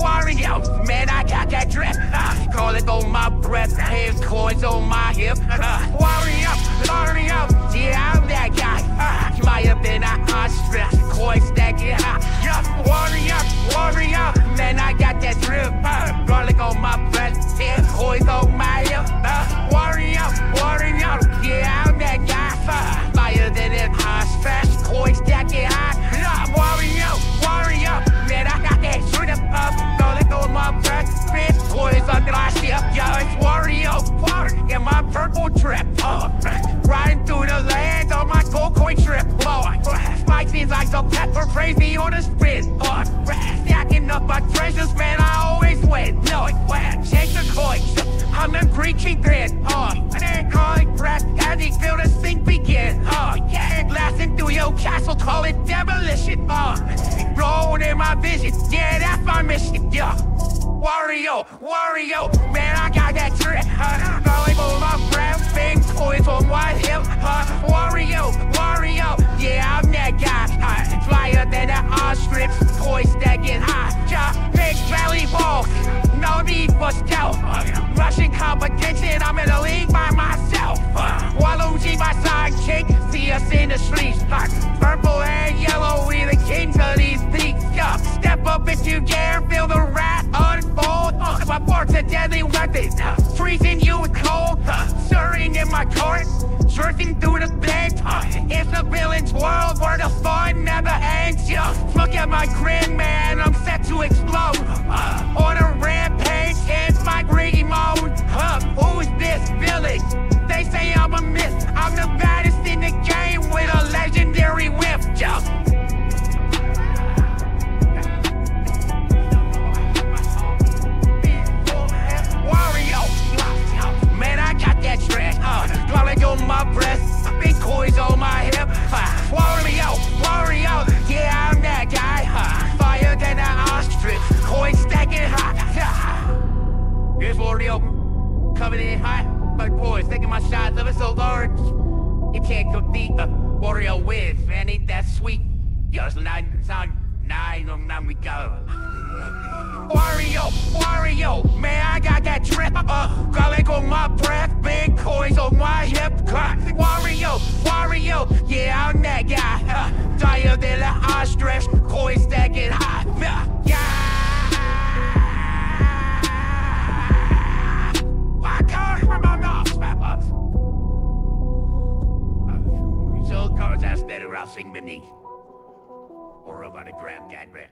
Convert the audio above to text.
Wario, man, I got that drip. Uh, call it on my breath, hands, coins on my hip. Uh, Wario, Wario, yeah, I'm that guy. Uh, fly up in a my seems like the pepper crazy on the spit. Oh, stacking up my treasures, man, I always win. No, it went. Change the coins. I'm a preaching grin. Oh, and then calling breath as he feel the thing begin. Oh, yeah, blasting through your castle, call it demolition. Oh, rolling in my vision. Yeah, that's my mission. Yeah. Wario, Wario, man, I got that trick. Uh, calling for my breath, big coins on my hip. Uh, Wario, Wario, if you dare, feel the wrath unfold. Uh, my fork's a deadly weapon, uh, freezing you with cold. Uh, stirring in my court, surfing through the bed. Uh, it's a villain's world where the fun never ends. Yeah, look at my grin, man, I'm set to explode. Uh, here's Wario, coming in hot. But boys, taking my shots of so large. You can't compete. Uh, Wario wins, man, ain't that sweet? Just nine, sound nine, on nine we go. Wario, Wario, man, I got that trip. Uh, garlic on my breath, big coins on my hip. Uh, Wario, Wario, yeah, I'm that guy. Uh, dire than an ostrich, That's better, I'll sing beneath. Or about to grab man.